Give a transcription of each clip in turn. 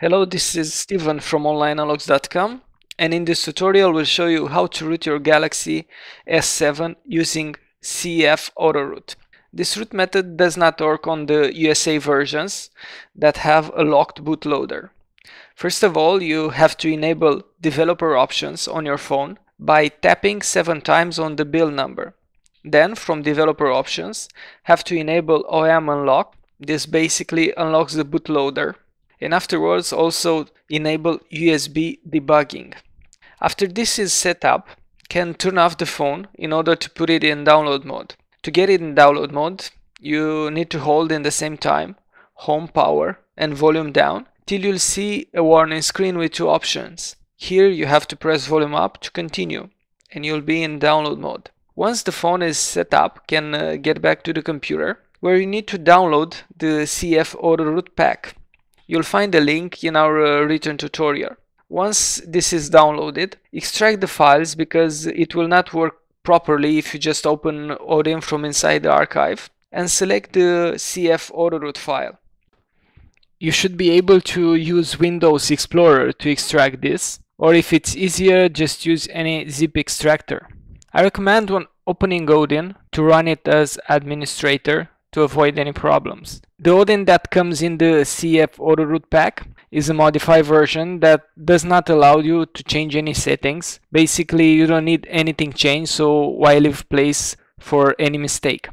Hello, this is Steven from onlineunlocks.com and in this tutorial we'll show you how to root your Galaxy S7 using CF Autoroot. This root method does not work on the USA versions that have a locked bootloader. First of all, you have to enable developer options on your phone by tapping seven times on the build number. Then from developer options, have to enable OEM unlock. This basically unlocks the bootloader and afterwards also enable USB debugging. After this is set up, can turn off the phone in order to put it in download mode. To get it in download mode, you need to hold in the same time home power and volume down till you'll see a warning screen with two options. Here you have to press volume up to continue and you'll be in download mode. Once the phone is set up, can uh, get back to the computer where you need to download the CF Autoroot pack. You'll find a link in our uh, written tutorial. Once this is downloaded, extract the files because it will not work properly if you just open ODIN from inside the archive and select the CF Autoroot file. You should be able to use Windows Explorer to extract this, or if it's easier, just use any zip extractor. I recommend when opening Odin to run it as administrator to avoid any problems. The Odin that comes in the CF Autoroot pack is a modified version that does not allow you to change any settings. Basically, you don't need anything changed, so why leave place for any mistake?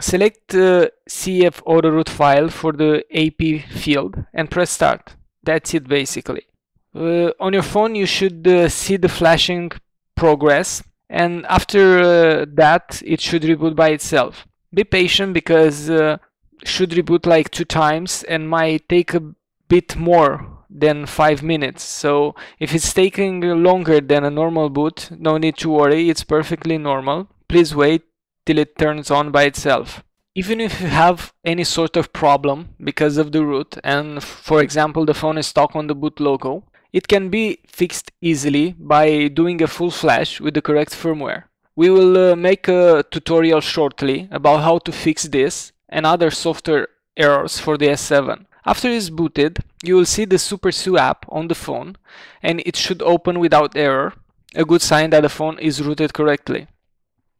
Select the CF Autoroot file for the AP field and press start. That's it basically. Uh, on your phone you should uh, see the flashing progress and after uh, that it should reboot by itself be patient because uh, should reboot like two times and might take a bit more than five minutes. So if it's taking longer than a normal boot no need to worry. It's perfectly normal. Please wait till it turns on by itself. Even if you have any sort of problem because of the root and for example the phone is stuck on the boot logo it can be fixed easily by doing a full flash with the correct firmware we will uh, make a tutorial shortly about how to fix this and other software errors for the S7. After it's booted, you will see the SuperSU app on the phone and it should open without error, a good sign that the phone is rooted correctly.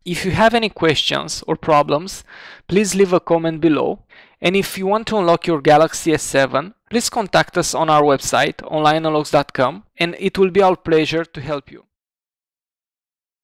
If you have any questions or problems, please leave a comment below. And if you want to unlock your Galaxy S7, please contact us on our website, onlineunlocks.com, and it will be our pleasure to help you.